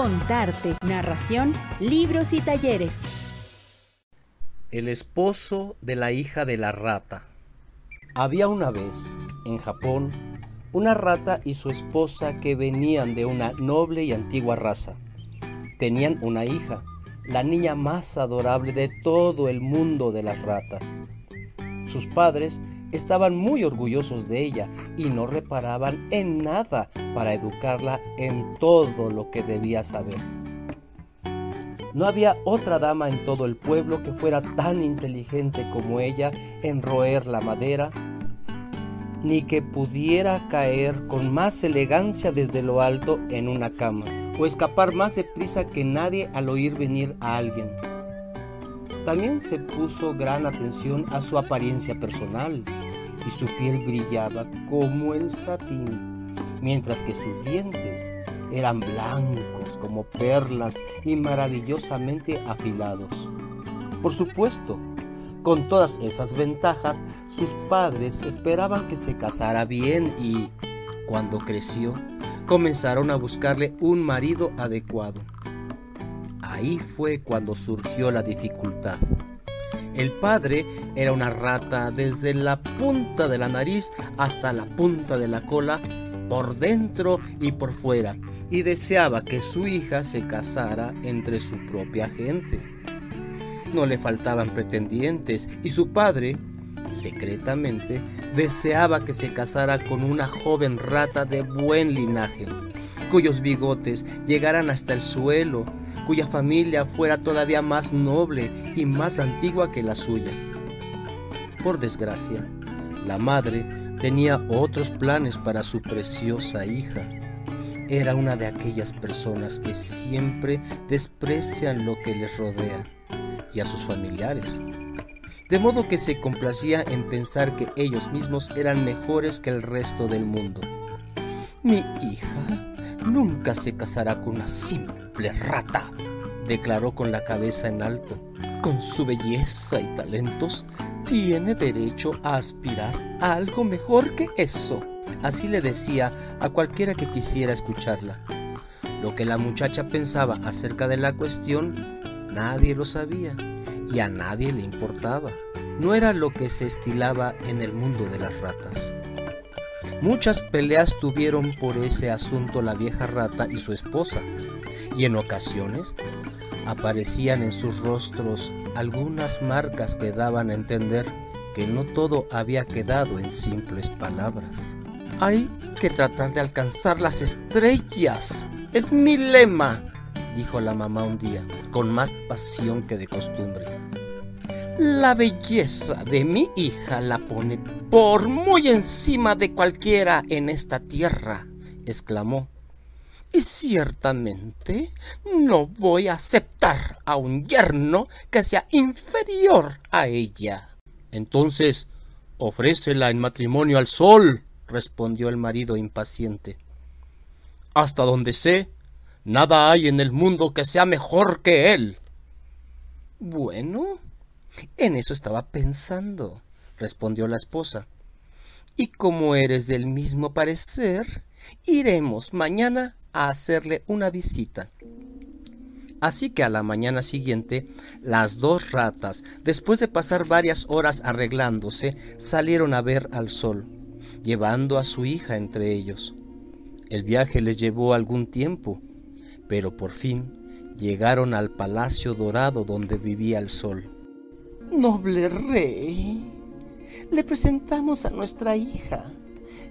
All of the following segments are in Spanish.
Contarte. Narración, libros y talleres. El esposo de la hija de la rata. Había una vez, en Japón, una rata y su esposa que venían de una noble y antigua raza. Tenían una hija, la niña más adorable de todo el mundo de las ratas. Sus padres estaban muy orgullosos de ella y no reparaban en nada para educarla en todo lo que debía saber. No había otra dama en todo el pueblo que fuera tan inteligente como ella en roer la madera, ni que pudiera caer con más elegancia desde lo alto en una cama, o escapar más deprisa que nadie al oír venir a alguien. También se puso gran atención a su apariencia personal y su piel brillaba como el satín, mientras que sus dientes eran blancos como perlas y maravillosamente afilados. Por supuesto, con todas esas ventajas, sus padres esperaban que se casara bien y, cuando creció, comenzaron a buscarle un marido adecuado. Ahí fue cuando surgió la dificultad. El padre era una rata desde la punta de la nariz hasta la punta de la cola, por dentro y por fuera, y deseaba que su hija se casara entre su propia gente. No le faltaban pretendientes y su padre, secretamente, deseaba que se casara con una joven rata de buen linaje, cuyos bigotes llegaran hasta el suelo cuya familia fuera todavía más noble y más antigua que la suya. Por desgracia, la madre tenía otros planes para su preciosa hija. Era una de aquellas personas que siempre desprecian lo que les rodea y a sus familiares. De modo que se complacía en pensar que ellos mismos eran mejores que el resto del mundo. Mi hija nunca se casará con una simple rata, declaró con la cabeza en alto. Con su belleza y talentos, tiene derecho a aspirar a algo mejor que eso. Así le decía a cualquiera que quisiera escucharla. Lo que la muchacha pensaba acerca de la cuestión, nadie lo sabía y a nadie le importaba. No era lo que se estilaba en el mundo de las ratas. Muchas peleas tuvieron por ese asunto la vieja rata y su esposa, y en ocasiones aparecían en sus rostros algunas marcas que daban a entender que no todo había quedado en simples palabras. Hay que tratar de alcanzar las estrellas. Es mi lema, dijo la mamá un día, con más pasión que de costumbre. La belleza de mi hija la pone por muy encima de cualquiera en esta tierra, exclamó. Y ciertamente no voy a aceptar a un yerno que sea inferior a ella. Entonces, ofrécela en matrimonio al sol, respondió el marido impaciente. Hasta donde sé, nada hay en el mundo que sea mejor que él. Bueno, en eso estaba pensando, respondió la esposa. Y como eres del mismo parecer, iremos mañana a hacerle una visita. Así que a la mañana siguiente, las dos ratas, después de pasar varias horas arreglándose, salieron a ver al sol, llevando a su hija entre ellos. El viaje les llevó algún tiempo, pero por fin llegaron al palacio dorado donde vivía el sol. Noble rey, le presentamos a nuestra hija.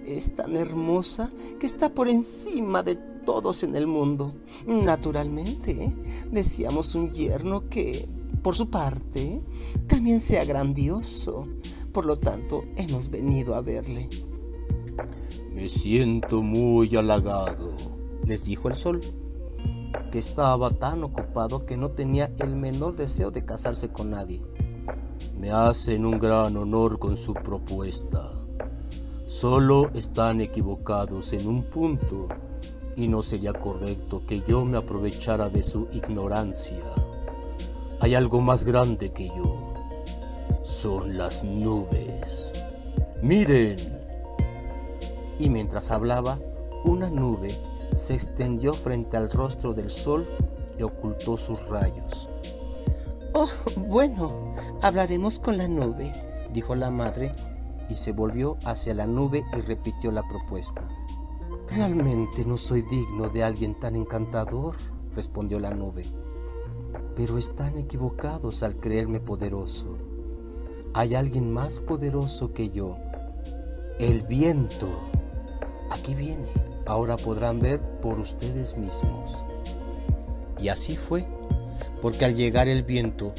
Es tan hermosa que está por encima de todos en el mundo. Naturalmente, deseamos un yerno que, por su parte, también sea grandioso. Por lo tanto, hemos venido a verle. Me siento muy halagado, les dijo el sol, que estaba tan ocupado que no tenía el menor deseo de casarse con nadie. Me hacen un gran honor con su propuesta. Solo están equivocados en un punto y no sería correcto que yo me aprovechara de su ignorancia. Hay algo más grande que yo. Son las nubes. Miren. Y mientras hablaba, una nube se extendió frente al rostro del sol y ocultó sus rayos. Oh, bueno, hablaremos con la nube, dijo la madre, y se volvió hacia la nube y repitió la propuesta. Realmente no soy digno de alguien tan encantador, respondió la nube. Pero están equivocados al creerme poderoso. Hay alguien más poderoso que yo. El viento. Aquí viene. Ahora podrán ver por ustedes mismos. Y así fue, porque al llegar el viento,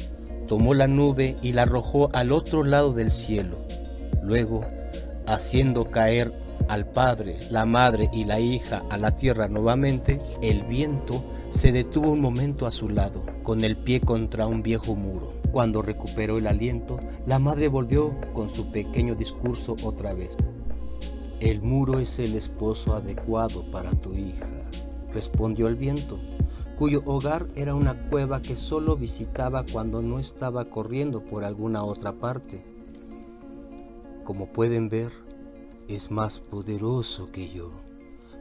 tomó la nube y la arrojó al otro lado del cielo. Luego, haciendo caer al padre, la madre y la hija a la tierra nuevamente, el viento se detuvo un momento a su lado, con el pie contra un viejo muro. Cuando recuperó el aliento, la madre volvió con su pequeño discurso otra vez. El muro es el esposo adecuado para tu hija, respondió el viento, cuyo hogar era una cueva que solo visitaba cuando no estaba corriendo por alguna otra parte. Como pueden ver, es más poderoso que yo,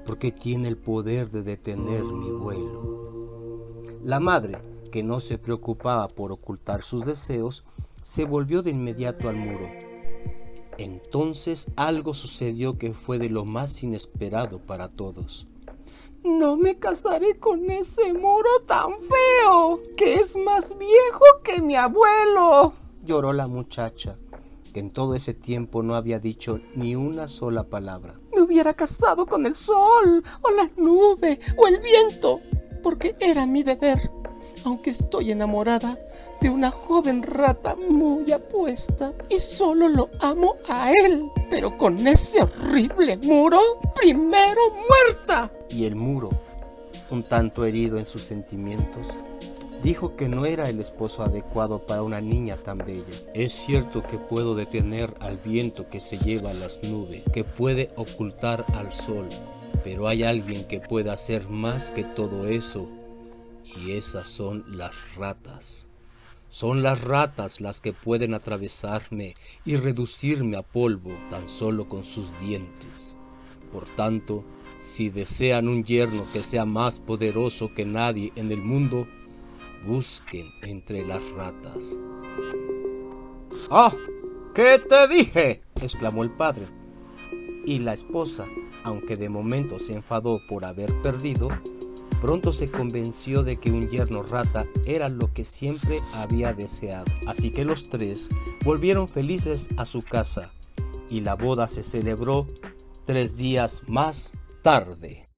porque tiene el poder de detener mi vuelo. La madre, que no se preocupaba por ocultar sus deseos, se volvió de inmediato al muro. Entonces algo sucedió que fue de lo más inesperado para todos. No me casaré con ese muro tan feo, que es más viejo que mi abuelo, lloró la muchacha que en todo ese tiempo no había dicho ni una sola palabra. Me hubiera casado con el sol, o la nube, o el viento, porque era mi deber, aunque estoy enamorada de una joven rata muy apuesta y solo lo amo a él. Pero con ese horrible muro, primero muerta. Y el muro, un tanto herido en sus sentimientos, dijo que no era el esposo adecuado para una niña tan bella. Es cierto que puedo detener al viento que se lleva las nubes, que puede ocultar al sol, pero hay alguien que puede hacer más que todo eso, y esas son las ratas. Son las ratas las que pueden atravesarme y reducirme a polvo tan solo con sus dientes. Por tanto, si desean un yerno que sea más poderoso que nadie en el mundo, busquen entre las ratas. ¡Ah! ¿Qué te dije? exclamó el padre. Y la esposa, aunque de momento se enfadó por haber perdido, pronto se convenció de que un yerno rata era lo que siempre había deseado. Así que los tres volvieron felices a su casa y la boda se celebró tres días más tarde.